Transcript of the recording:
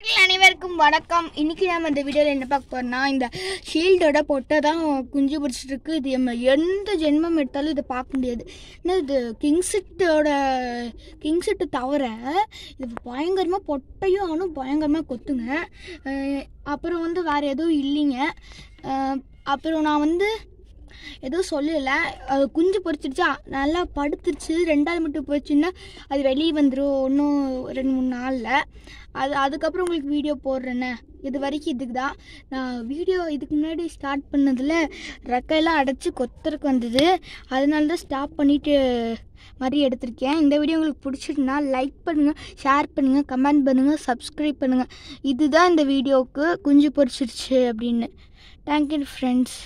அனைவருக்கும் வணக்கம். இன்னைக்கு நம்ம இந்த வீடியோவில் என்ன பார்க்க போறோம்னா இந்த ஷீல்டோட பொட்டை தான் குஞ்சு பிடிச்சிட்டு இருக்கு இது நம்ம எந்த ஜென்மம் எடுத்தாலும் இதை பார்க்க முடியாது. ஏன்னா இது கிங்ஸிட்டோட கிங்ஸிட்டு தவிர இது பயங்கரமாக பொட்டையும் ஆனும் பயங்கரமாக கொத்துங்க. அப்புறம் வந்து வேறு எதுவும் இல்லைங்க. அப்புறம் நான் வந்து எதுவும் சொல்லலை. அது குஞ்சு பொரிச்சிடுச்சா? நல்லா படுத்துருச்சு. ரெண்டாவது மட்டும் போச்சுன்னா அது வெளியே வந்துடும் இன்னும் ரெண்டு மூணு நாளில். அது அதுக்கப்புறம் உங்களுக்கு வீடியோ போடுறேனே. இது வரைக்கும் இதுக்கு தான். நான் வீடியோ இதுக்கு முன்னாடி ஸ்டார்ட் பண்ணதில் ரெக்கையெல்லாம் அடைச்சி கொத்தருக்கு வந்தது. அதனால தான் ஸ்டாப் பண்ணிவிட்டு மாதிரி எடுத்திருக்கேன். இந்த வீடியோ உங்களுக்கு பிடிச்சிருந்தா லைக் பண்ணுங்கள் ஷேர் பண்ணுங்கள் கமெண்ட் பண்ணுங்கள் சப்ஸ்கிரைப் பண்ணுங்கள் இதுதான் இந்த வீடியோவுக்கு குஞ்சு பொறிச்சிருச்சு அப்படின்னு. Thank you friends